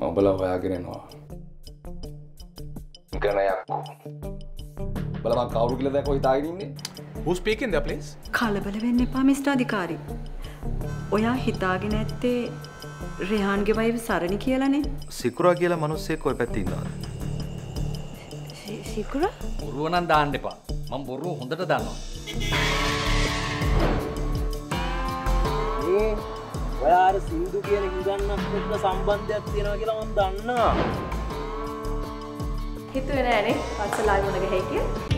මබල හොයාගෙනෙනවා ගනයක්කෝ බලම කවරු කියල දැක හිතාගෙනන්නේ speaking there, please? කලබල වෙන්න එපා මිස්ටර් අධිකාරි. ඔයා හිතාගෙන ඇත්තේ රෙහාන්ගේ වයිව සරණි කියලනේ. සිකුරා කියලා මිනිස්සෙක් ඔය පැත්තේ ඉන්නවාද? සිකුර? බොරුව නම් දාන්න එපා. මම බොරුව හොඳට දන්නවා. මේ ඔයාර සින්දු කියන හිඟන්නක් එක්ක සම්බන්ධයක් තියෙනවා කියලා මම දන්නවා. හිතුවේ නෑනේ පස්සලායි මුණ ගැහේ කියලා.